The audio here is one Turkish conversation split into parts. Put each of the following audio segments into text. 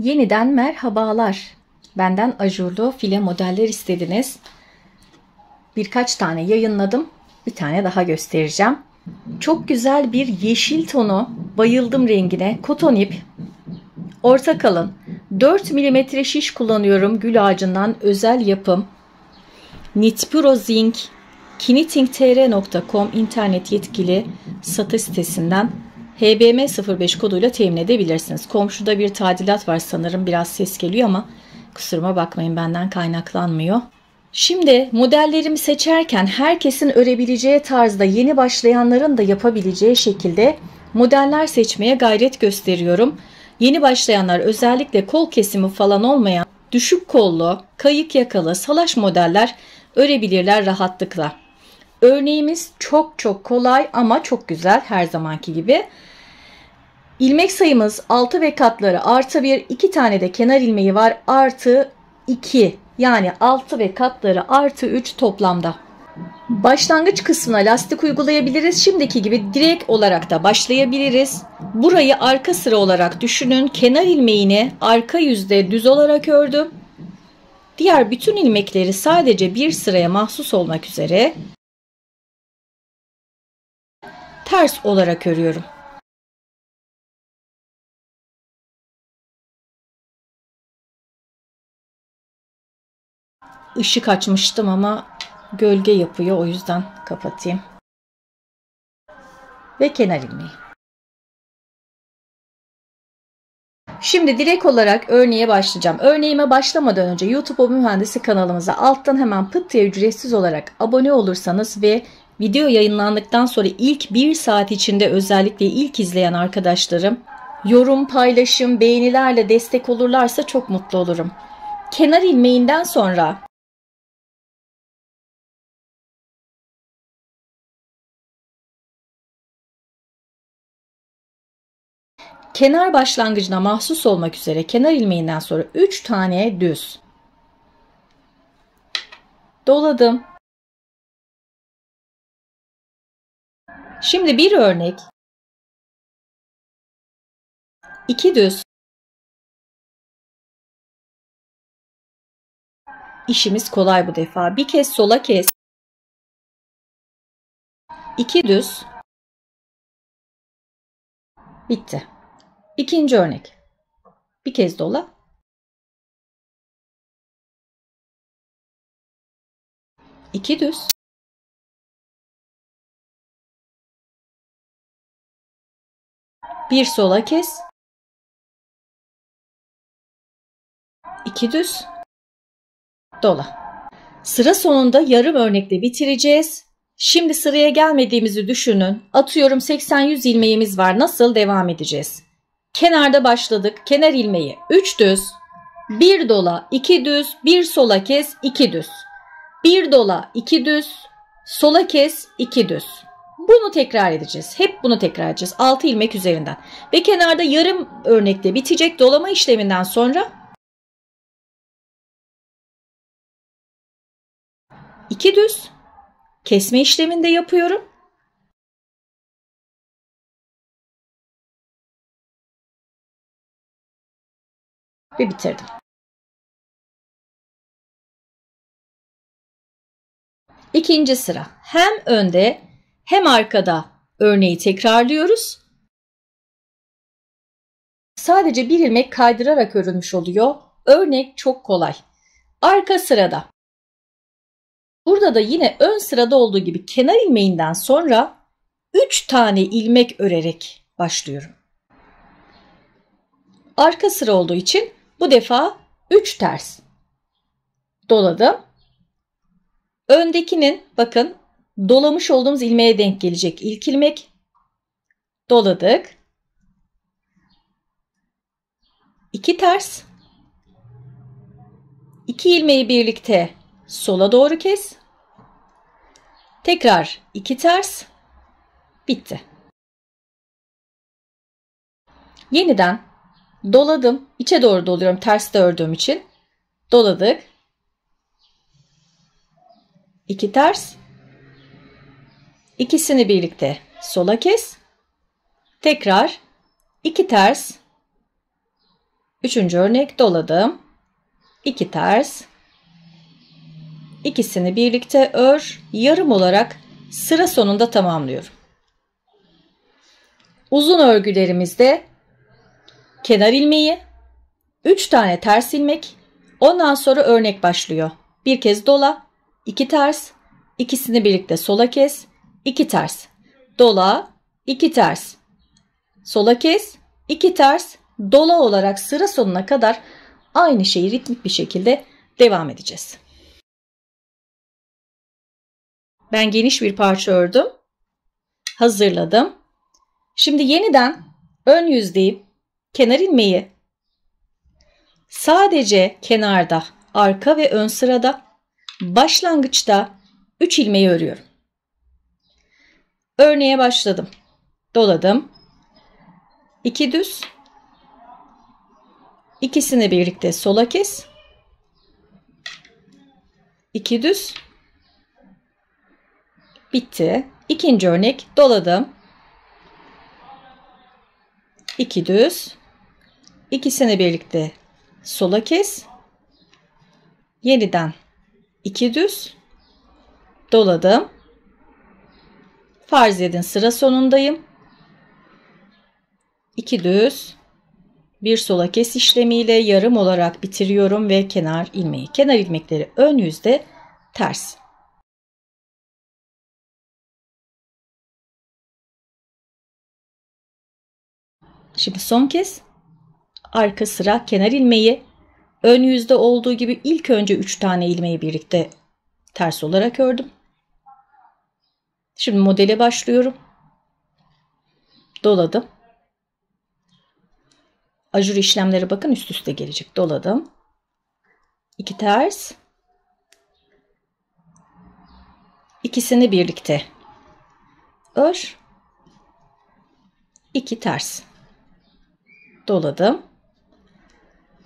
Yeniden merhabalar. Benden ajurlu file modeller istediniz. Birkaç tane yayınladım. Bir tane daha göstereceğim. Çok güzel bir yeşil tonu. Bayıldım rengine. Koton ip. Orta kalın. 4 mm şiş kullanıyorum. Gül ağacından özel yapım. Nitpuro Zinc kinitingtr.com internet yetkili satış sitesinden HBM05 koduyla temin edebilirsiniz. Komşuda bir tadilat var sanırım biraz ses geliyor ama kusuruma bakmayın benden kaynaklanmıyor. Şimdi modellerimi seçerken herkesin örebileceği tarzda yeni başlayanların da yapabileceği şekilde modeller seçmeye gayret gösteriyorum. Yeni başlayanlar özellikle kol kesimi falan olmayan düşük kollu, kayık yakalı, salaş modeller örebilirler rahatlıkla. Örneğimiz çok çok kolay ama çok güzel her zamanki gibi. İlmek sayımız 6 ve katları artı 1, 2 tane de kenar ilmeği var artı 2 yani 6 ve katları artı 3 toplamda. Başlangıç kısmına lastik uygulayabiliriz. Şimdiki gibi direkt olarak da başlayabiliriz. Burayı arka sıra olarak düşünün. Kenar ilmeğini arka yüzde düz olarak ördüm. Diğer bütün ilmekleri sadece bir sıraya mahsus olmak üzere ters olarak örüyorum. Işık açmıştım ama gölge yapıyor o yüzden kapatayım. Ve kenar ilmeği. Şimdi direkt olarak örneğe başlayacağım. Örneğime başlamadan önce YouTube Mühendisi kanalımıza alttan hemen pıt diye ücretsiz olarak abone olursanız ve video yayınlandıktan sonra ilk bir saat içinde özellikle ilk izleyen arkadaşlarım yorum, paylaşım, beğenilerle destek olurlarsa çok mutlu olurum. Kenar ilmeğinden sonra kenar başlangıcına mahsus olmak üzere kenar ilmeğinden sonra 3 tane düz doladım. Şimdi bir örnek. 2 düz. İşimiz kolay bu defa. Bir kez sola kes. 2 düz. Bitti. İkinci örnek. Bir kez dola. İki düz. Bir sola kes. İki düz. Dola. Sıra sonunda yarım örnekle bitireceğiz. Şimdi sıraya gelmediğimizi düşünün. Atıyorum 80-100 ilmeğimiz var. Nasıl devam edeceğiz? Kenarda başladık. Kenar ilmeği 3 düz, 1 dola, 2 düz, 1 sola kes, 2 düz. 1 dola, 2 düz, sola kes, 2 düz. Bunu tekrar edeceğiz. Hep bunu tekrar edeceğiz. 6 ilmek üzerinden. Ve kenarda yarım örnekte bitecek dolama işleminden sonra 2 düz kesme işleminde yapıyorum. Ve bitirdim. İkinci sıra hem önde hem arkada örneği tekrarlıyoruz. Sadece bir ilmek kaydırarak örülmüş oluyor. Örnek çok kolay. Arka sırada. Burada da yine ön sırada olduğu gibi kenar ilmeğinden sonra 3 tane ilmek örerek başlıyorum. Arka sıra olduğu için bu defa 3 ters doladım. Öndekinin bakın dolamış olduğumuz ilmeğe denk gelecek ilk ilmek. Doladık. 2 ters. 2 ilmeği birlikte sola doğru kes. Tekrar 2 ters. Bitti. Yeniden Doladım. İçe doğru doluyorum ters de ördüğüm için. Doladık. İki ters. İkisini birlikte sola kes. Tekrar iki ters. Üçüncü örnek doladım. 2 ters. İkisini birlikte ör, yarım olarak sıra sonunda tamamlıyorum. Uzun örgülerimizde kenar ilmeği, 3 tane ters ilmek, ondan sonra örnek başlıyor. Bir kez dola, 2 ters, ikisini birlikte sola kes, 2 ters. Dola, 2 ters. Sola kes, 2 ters. Dola olarak sıra sonuna kadar aynı şeyi ritmik bir şekilde devam edeceğiz. Ben geniş bir parça ördüm. Hazırladım. Şimdi yeniden ön yüzdeyim. Kenar ilmeği sadece kenarda, arka ve ön sırada başlangıçta 3 ilmeği örüyorum. Örneğe başladım. Doladım. 2 düz. İkisini birlikte sola kes. 2 düz. Bitti. İkinci örnek doladım. 2 düz. İkisini birlikte sola kes. Yeniden 2 düz. Doladım. Farz edin sıra sonundayım. 2 düz. Bir sola kes işlemiyle yarım olarak bitiriyorum ve kenar ilmeği. Kenar ilmekleri ön yüzde ters. Şimdi son kez arka sıra kenar ilmeği ön yüzde olduğu gibi ilk önce 3 tane ilmeği birlikte ters olarak ördüm. Şimdi modele başlıyorum. Doladım. Ajur işlemleri bakın üst üste gelecek. Doladım. 2 ters. İkisini birlikte ör. 2 ters doladım.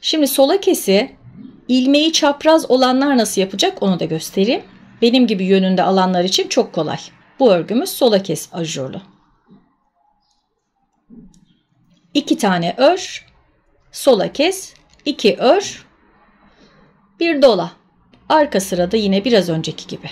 Şimdi sola kesi ilmeği çapraz olanlar nasıl yapacak onu da göstereyim. Benim gibi yönünde alanlar için çok kolay. Bu örgümüz sola kes ajurlu. İki tane ör, sola kes, iki ör, bir dola. Arka sırada yine biraz önceki gibi.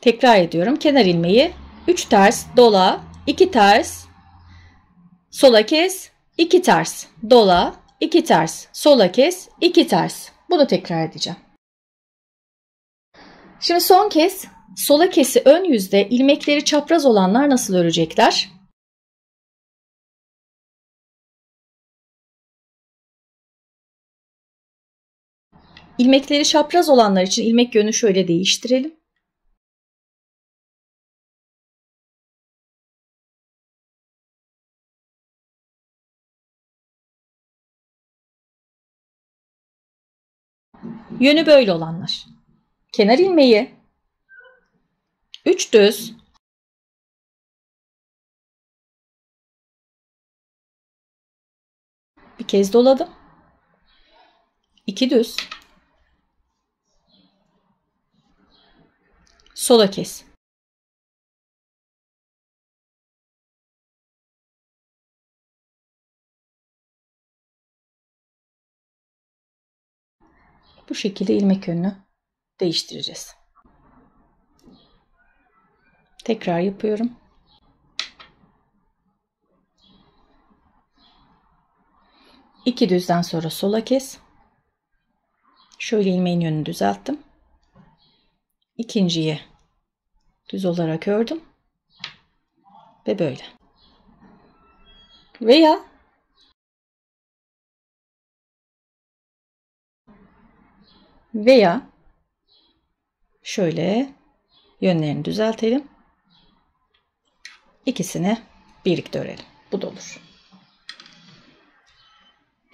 Tekrar ediyorum. Kenar ilmeği 3 ters, dola, 2 ters, Sola kes, iki ters. Dola, iki ters. Sola kes, iki ters. Bunu tekrar edeceğim. Şimdi son kez sola kesi ön yüzde ilmekleri çapraz olanlar nasıl örecekler? İlmekleri çapraz olanlar için ilmek yönü şöyle değiştirelim. Yönü böyle olanlar. Kenar ilmeği 3 düz bir kez doladım. 2 düz sola kes. Bu şekilde ilmek yönünü değiştireceğiz. Tekrar yapıyorum. İki düzden sonra sola kes. Şöyle ilmeğin yönünü düzelttim. İkinciyi düz olarak ördüm. Ve böyle. Veya Veya şöyle yönlerini düzeltelim. İkisini birlikte örelim. Bu da olur.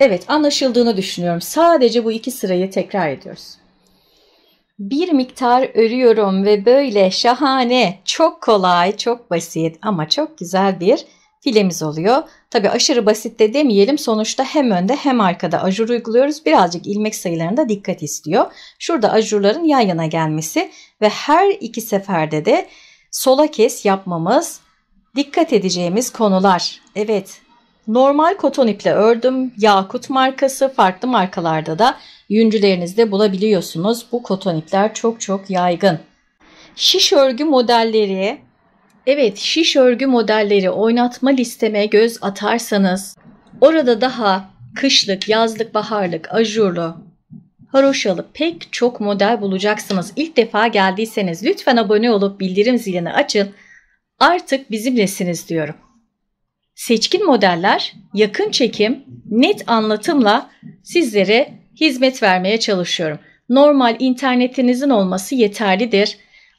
Evet anlaşıldığını düşünüyorum. Sadece bu iki sırayı tekrar ediyoruz. Bir miktar örüyorum ve böyle şahane, çok kolay, çok basit ama çok güzel bir filemiz oluyor. Tabi aşırı basit de demeyelim. Sonuçta hem önde hem arkada ajur uyguluyoruz. Birazcık ilmek sayılarında dikkat istiyor. Şurada ajurların yan yana gelmesi ve her iki seferde de sola kes yapmamız dikkat edeceğimiz konular. Evet Normal koton iple ördüm. Yakut markası farklı markalarda da yüncülerinizde bulabiliyorsunuz. Bu koton ipler çok çok yaygın. Şiş örgü modelleri Evet şiş örgü modelleri oynatma listeme göz atarsanız orada daha kışlık, yazlık, baharlık, ajurlu, haroşalı pek çok model bulacaksınız. İlk defa geldiyseniz lütfen abone olup bildirim zilini açın. Artık bizimlesiniz diyorum. Seçkin modeller yakın çekim, net anlatımla sizlere hizmet vermeye çalışıyorum. Normal internetinizin olması yeterlidir.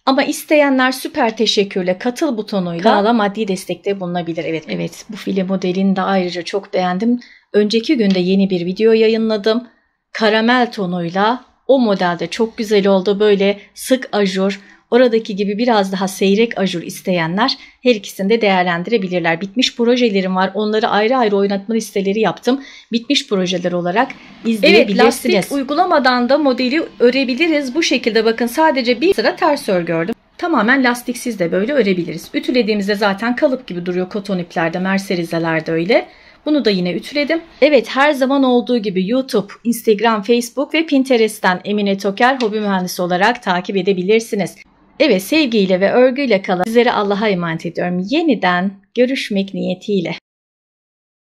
Ama isteyenler süper teşekkürle katıl butonuyla kanala maddi destekte bulunabilir. Evet, evet bu file modelini de ayrıca çok beğendim. Önceki günde yeni bir video yayınladım. Karamel tonuyla o modelde çok güzel oldu. Böyle sık ajur, oradaki gibi biraz daha seyrek ajur isteyenler her ikisini de değerlendirebilirler. Bitmiş projelerim var. Onları ayrı ayrı oynatma listeleri yaptım. Bitmiş projeler olarak izleyebilirsiniz. Evet, lastik uygulamadan da modeli örebiliriz. Bu şekilde bakın sadece bir sıra ters örgü ördüm. Tamamen lastiksiz de böyle örebiliriz. Ütülediğimizde zaten kalıp gibi duruyor koton iplerde, merserizelerde öyle. Bunu da yine ütüledim. Evet her zaman olduğu gibi YouTube, Instagram, Facebook ve Pinterest'ten Emine Toker hobi mühendisi olarak takip edebilirsiniz. Evet sevgiyle ve örgüyle kalın. Sizleri Allah'a emanet ediyorum. Yeniden görüşmek niyetiyle.